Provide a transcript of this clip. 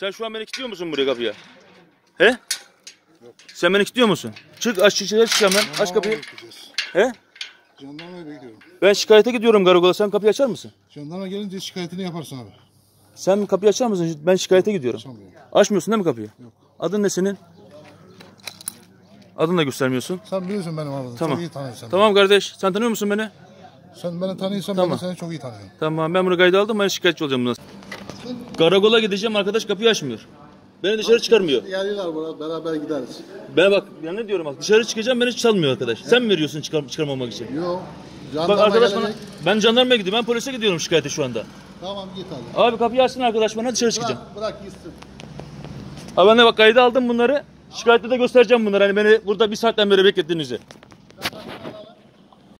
Sen şu an beni kilitliyor musun buraya kapıya? He? Sen beni kilitliyor musun? Çık aç dışarı çıkacağım ben. Aç kapıyı. Bekleyeceğiz. He? Jandarmaya bekliyorum. Ben şikayete gidiyorum karakola. Sen kapıyı açar mısın? Jandarma gelince şikayetini yaparsın abi. Sen kapıyı açar mısın? Ben şikayete gidiyorum. Açamıyorum. Açmıyorsun değil mi kapıyı? Yok. Adın ne senin? Adını da göstermiyorsun. Sen biliyorsun benim abi. Tamam. Çok iyi tanıyorsun. Tamam kardeş. Sen tanıyor musun beni? Sen beni tanıyorsan Tamam. ben de seni çok iyi tanıyorum. Tamam ben bunu kayda aldım. Ben şikayetçi olacağım bundan. Karakola gideceğim. Arkadaş kapıyı açmıyor. Beni dışarı çıkarmıyor. Geliyorlar buraya beraber gideriz. Ben bak ya ne diyorum bak dışarı çıkacağım beni çalmıyor arkadaş. Sen mi veriyorsun çıkar, çıkarmamak için? Yok. Bak Jandarma arkadaş bana gelecek. ben jandarmaya gidiyorum. Ben polise gidiyorum şikayete şu anda. Tamam git hadi. Abi kapıyı açsın arkadaş bana dışarı çıkacağım. Bırak, bırak gitsin. Abi ben de bak kayda aldım bunları. Şikayette de göstereceğim bunları. Hani beni burada bir saatten beri beklettiğinizi.